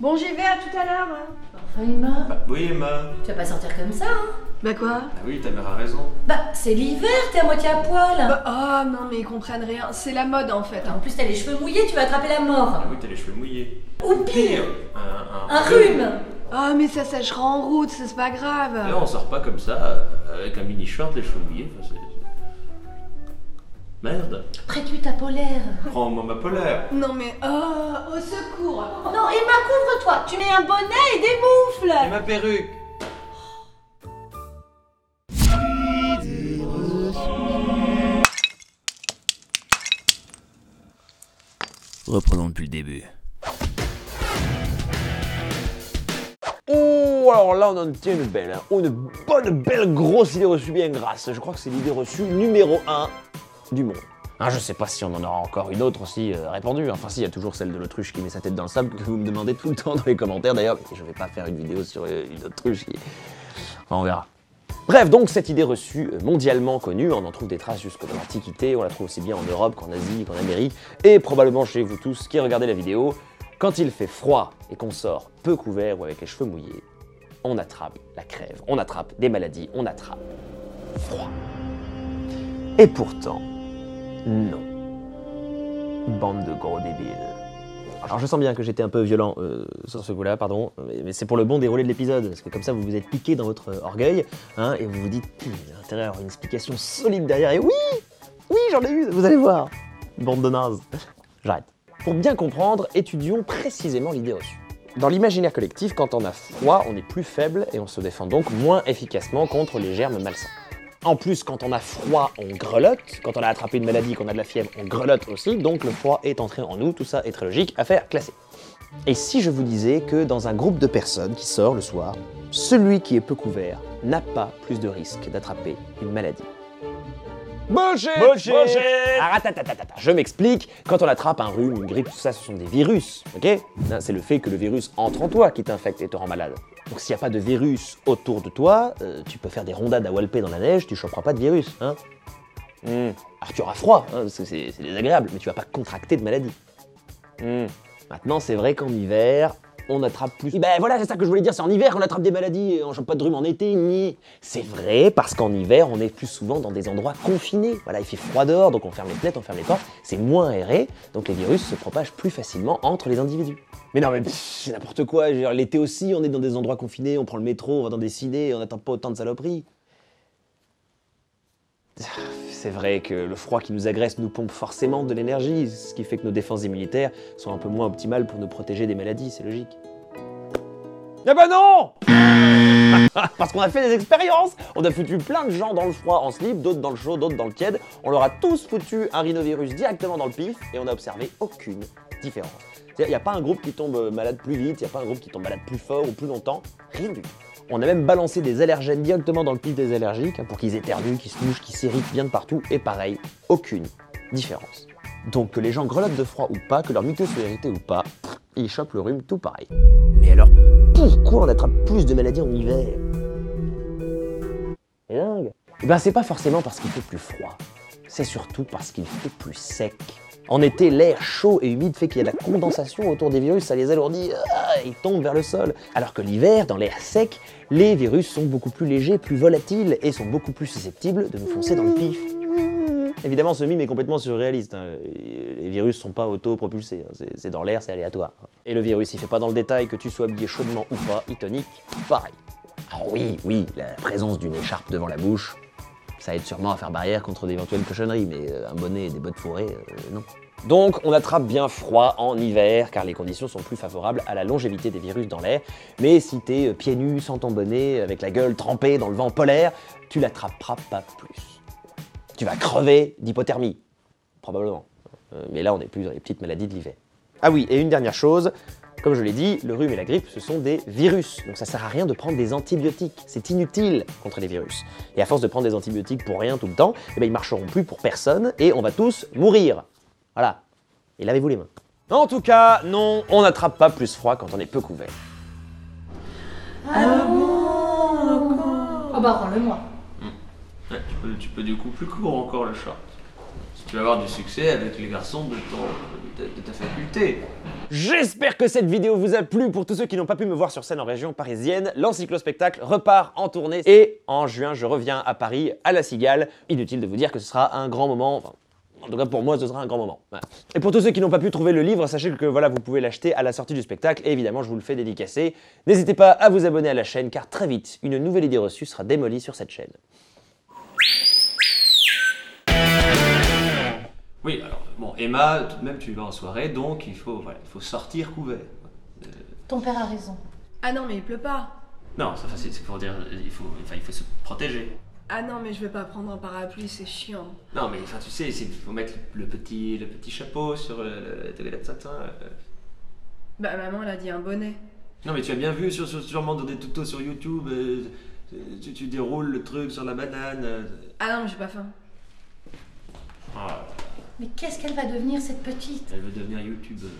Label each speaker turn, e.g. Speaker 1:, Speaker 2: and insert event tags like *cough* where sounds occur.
Speaker 1: Bon, j'y vais, à tout à l'heure. hein.
Speaker 2: Enfin, Emma,
Speaker 3: Bah oui Emma.
Speaker 2: tu vas pas sortir comme ça, hein
Speaker 1: Bah quoi?
Speaker 3: Ah oui, ta mère a raison.
Speaker 2: Bah, c'est l'hiver, t'es à moitié à poil.
Speaker 1: Bah, oh non, mais ils comprennent rien. C'est la mode en fait.
Speaker 2: En
Speaker 1: hein.
Speaker 2: plus, t'as les cheveux mouillés, tu vas attraper la mort.
Speaker 3: Ah oui, t'as les cheveux mouillés.
Speaker 2: Ou pire,
Speaker 3: un,
Speaker 2: un rhume.
Speaker 1: Oh, mais ça sèchera en route, c'est pas grave.
Speaker 3: Là, on sort pas comme ça, euh, avec un mini short, les cheveux mouillés. Enfin, c'est- c'est- Merde.
Speaker 2: Prête-lui ta polaire.
Speaker 3: Prends-moi ma polaire.
Speaker 1: Non, mais oh, au secours.
Speaker 2: Non, Emma, couvre-toi. Tu mets un bonnet et des moufles.
Speaker 3: Et ma perruque.
Speaker 4: Reprenons depuis le début.
Speaker 5: Oh, alors là, on en tient une belle, hein. Oh, une bonne, belle, grosse idée reçue bien grasse. Je crois que c'est l'idée reçue numéro 1 du monde. Hein, je sais pas si on en aura encore une autre aussi euh, répandue. Enfin, si, il y a toujours celle de l'autruche qui met sa tête dans le sable que vous me demandez tout le temps dans les commentaires d'ailleurs. Je vais pas faire une vidéo sur euh, une autruche qui. On verra. Bref, donc cette idée reçue mondialement connue, on en trouve des traces jusque dans l'Antiquité, on la trouve aussi bien en Europe qu'en Asie, qu'en Amérique, et probablement chez vous tous qui regardez la vidéo, quand il fait froid et qu'on sort peu couvert ou avec les cheveux mouillés, on attrape la crève, on attrape des maladies, on attrape froid. Et pourtant, non. Bande de gros débiles. Alors je sens bien que j'étais un peu violent euh, sur ce coup-là, pardon, mais, c'est pour le bon déroulé de l'épisode, parce que comme ça vous vous êtes piqué dans votre orgueil, hein, et vous vous dites, il y a intérêt à une explication solide derrière, et oui, oui j'en ai eu, vous allez voir. Bande de nazes. J'arrête. Pour bien comprendre, étudions précisément l'idée reçue. Dans l'imaginaire collectif, quand on a froid, on est plus faible et on se défend donc moins efficacement contre les germes malsains. En plus, quand on a froid, on grelotte. Quand on a attrapé une maladie, qu'on a de la fièvre, on grelotte aussi. Donc le froid est entré en nous. Tout ça est très logique à faire classer. Et si je vous disais que dans un groupe de personnes qui sort le soir, celui qui est peu couvert n'a pas plus de risque d'attraper une maladie?
Speaker 3: Bullshit
Speaker 5: Bullshit Aratatatata. Je m'explique, quand on attrape un rhume, une grippe, tout ça, ce sont des virus, ok? C'est le fait que le virus entre en toi qui t'infecte et te rend malade. Donc s'il n'y a pas de virus autour de toi, euh, tu peux faire des rondades à walper dans la neige, tu choperas pas de virus, hein? Hmm. Alors tu auras froid, hein, parce que c'est c'est désagréable, mais tu vas pas contracter de maladie. Hmm. Maintenant, c'est vrai qu'en hiver, on attrape plus. Ben voilà, c'est ça que je voulais dire, c'est en hiver qu'on attrape des maladies, et on chope pas de rhume en été, ni. C'est vrai, parce qu'en hiver, on est plus souvent dans des endroits confinés. Voilà, il fait froid dehors, donc on ferme les fenêtres, on ferme les portes, c'est moins aéré, donc les virus se propagent plus facilement entre les individus. Mais non, mais c'est n'importe quoi, l'été aussi, on est dans des endroits confinés, on prend le métro, on va dans des ciné, on n'attend pas autant de saloperies. C'est vrai que le froid qui nous agresse nous pompe forcément de l'énergie, ce qui fait que nos défenses immunitaires sont un peu moins optimales pour nous protéger des maladies, c'est logique. Eh ben non *laughs* Parce qu'on a fait des expériences On a foutu plein de gens dans le froid en slip, d'autres dans le chaud, d'autres dans le tiède. On leur a tous foutu un rhinovirus directement dans le pif et on n'a observé aucune différence. Il n'y a pas un groupe qui tombe malade plus vite, il n'y a pas un groupe qui tombe malade plus fort ou plus longtemps, rien du tout. On a même balancé des allergènes directement dans le pif des allergiques hein, pour qu'ils éternuent, qu'ils se mouchent, qu'ils s'irritent bien de partout, et pareil, aucune différence. Donc que les gens grelottent de froid ou pas, que leur muqueuse soit irritée ou pas, ils chopent le rhume tout pareil. Mais alors, pourquoi on attrape plus de maladies en hiver? C'est dingue. Eh ben c'est pas forcément parce qu'il fait plus froid, c'est surtout parce qu'il fait plus sec. En été, l'air chaud et humide fait qu'il y a de la condensation autour des virus, ça les alourdit, ah, ils tombent vers le sol. Alors que l'hiver, dans l'air sec, les virus sont beaucoup plus légers, plus volatiles et sont beaucoup plus susceptibles de nous foncer dans le pif. Évidemment, ce mime est complètement surréaliste. hein. Les virus sont pas autopropulsés, hein. c'est dans l'air, c'est aléatoire. Et le virus, il fait pas dans le détail que tu sois habillé chaudement ou pas, il tonique pareil. Alors oui, oui, la présence d'une écharpe devant la bouche, ça aide sûrement à faire barrière contre d'éventuelles cochonneries, mais euh, un bonnet et des bottes fourrées, euh, non. Donc on attrape bien froid en hiver, car les conditions sont plus favorables à la longévité des virus dans l'air. Mais si t'es euh, pieds nus, sans ton bonnet, avec la gueule trempée dans le vent polaire, tu l'attraperas pas plus. Tu vas crever d'hypothermie, probablement. Mais là on n'est plus dans les petites maladies de l'hiver. Ah oui, et une dernière chose, comme je l'ai dit, le rhume et la grippe, ce sont des virus. Donc ça sert à rien de prendre des antibiotiques. C'est inutile contre les virus. Et à force de prendre des antibiotiques pour rien tout le temps, eh ben, ils marcheront plus pour personne et on va tous mourir. Voilà. Et lavez-vous les mains. En tout cas, non, on n'attrape pas plus froid quand on est peu couvert.
Speaker 2: Oh bah, rends-le-moi.
Speaker 3: Ouais, tu, peux, tu peux du coup plus court encore le short. Si tu vas avoir du succès avec les garçons de, ton, de, de ta faculté.
Speaker 5: J'espère que cette vidéo vous a plu. Pour tous ceux qui n'ont pas pu me voir sur scène en région parisienne, l'encyclospectacle repart en tournée. Et en juin, je reviens à Paris, à La Cigale. Inutile de vous dire que ce sera un grand moment. Enfin, en tout cas, pour moi, ce sera un grand moment. Et pour tous ceux qui n'ont pas pu trouver le livre, sachez que voilà, vous pouvez l'acheter à la sortie du spectacle. Et évidemment, je vous le fais dédicacer. N'hésitez pas à vous abonner à la chaîne, car très vite, une nouvelle idée reçue sera démolie sur cette chaîne.
Speaker 3: Oui, alors, bon, Emma, tout de même, tu vas en soirée, donc il faut, voilà, il faut sortir couvert.
Speaker 2: Ton père a raison.
Speaker 1: Ah non, mais il pleut pas.
Speaker 3: Non, ça, c'est c'est pour dire, il faut, enfin, il faut se protéger.
Speaker 1: Ah non, mais je vais pas prendre un parapluie, c'est chiant.
Speaker 3: Non, mais enfin, tu sais, il faut mettre le petit, le petit chapeau sur le, le de satin. euh.
Speaker 1: Bah maman, elle a dit un bonnet.
Speaker 3: Non, mais tu as bien vu sur, sur- sûrement dans des tutos sur YouTube, euh, tu, tu déroules le truc sur la banane. euh.
Speaker 1: Ah non, mais j'ai pas faim.
Speaker 2: Mais qu'est-ce qu'elle va devenir cette petite?
Speaker 3: Elle veut devenir YouTubeuse.